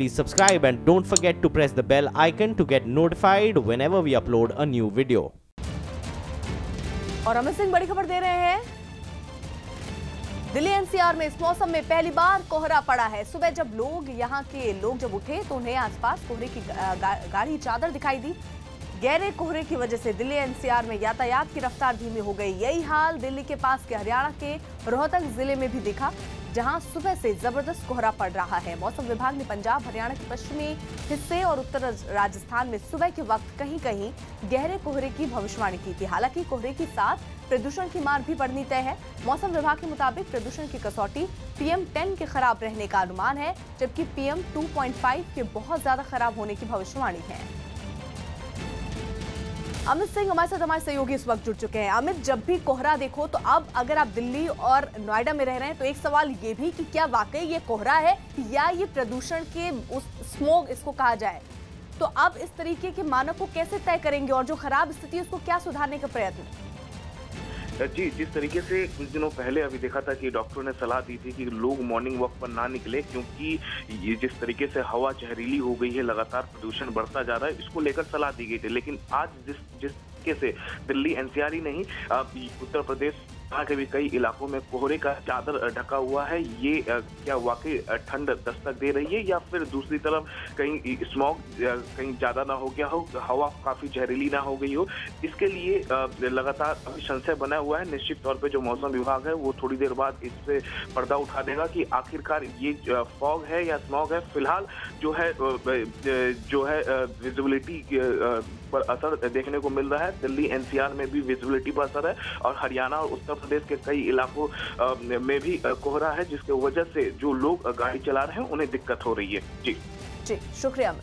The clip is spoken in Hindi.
please subscribe and don't forget to press the bell icon to get notified whenever we upload a new video. और अमित सिंह बड़ी खबर दे रहे हैं। दिल्ली एनसीआर में इस मौसम में पहली बार कोहरा पड़ा है। सुबह जब लोग यहाँ के लोग जब उठे तो उन्हें आसपास कोहरे की गाढ़ी चादर दिखाई दी। गहरे कोहरे की वजह से दिल्ली एनसीआर में यातायात की रफ्तार धीमी हो गई। यही हाल दिल्ली के पास के हरियाणा के रोहतक ज़िले में भी दिखा। जहाँ सुबह से ज़बरदस्त कोहरा पड़ रहा है। मौसम विभाग ने पंजाब, हरियाणा के पश्चिमी हिस्से और उत्तर राजस्थान में सुबह के वक्त कहीं कहीं गहरे कोहरे की भविष्यवाणी की थी। हालाँकि कोहरे के साथ प्रदूषण की मार भी बढ़नी तय है। मौसम विभाग के मुताबिक प्रदूषण की कसौटी पीएम 10 के खराब रहने का अनुमान है, जबकि पीएम 2.5 के बहुत ज़्यादा खराब होने की भविष्यवाणी है। अमित सिंह हमारे साथ हमारे सहयोगी इस वक्त जुड़ चुके हैं। अमित, जब भी कोहरा देखो तो अब अगर आप दिल्ली और नोएडा में रह रहे हैं तो एक सवाल ये भी कि क्या वाकई ये कोहरा है या ये प्रदूषण के उस स्मोग इसको कहा जाए? तो अब इस तरीके के मानक को कैसे तय करेंगे और जो खराब स्थिति है, उसको क्या सुधारने का प्रयत्न? जी, जिस तरीके से कुछ दिनों पहले अभी देखा था कि डॉक्टरों ने सलाह दी थी कि लोग मॉर्निंग वॉक पर ना निकले, क्योंकि ये जिस तरीके से हवा जहरीली हो गई है, लगातार प्रदूषण बढ़ता जा रहा है, इसको लेकर सलाह दी गई थी। लेकिन आज जिस जिस तरीके से दिल्ली एनसीआर ही नहीं उत्तर प्रदेश यहाँ के भी कई इलाकों में कोहरे का चादर ढका हुआ है। ये क्या वाकई ठंड दस्तक दे रही है या फिर दूसरी तरफ़ कहीं स्मॉग कहीं ज़्यादा ना हो गया हो, हवा काफ़ी जहरीली ना हो गई हो। इसके लिए लगातार संशय बना हुआ है। निश्चित तौर पे जो मौसम विभाग है, वो थोड़ी देर बाद इससे पर्दा उठा देगा कि आखिरकार ये फॉग है या स्मॉग है। फ़िलहाल जो है जो है विजिबिलिटी पर असर देखने को मिल रहा है। दिल्ली एनसीआर में भी विजिबिलिटी पर असर है और हरियाणा और उत्तर प्रदेश के कई इलाकों में भी कोहरा है, जिसके वजह से जो लोग गाड़ी चला रहे हैं, उन्हें दिक्कत हो रही है। जी। जी, शुक्रिया।